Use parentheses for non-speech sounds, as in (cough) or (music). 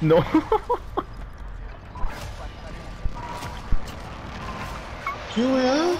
No. (laughs) Julia?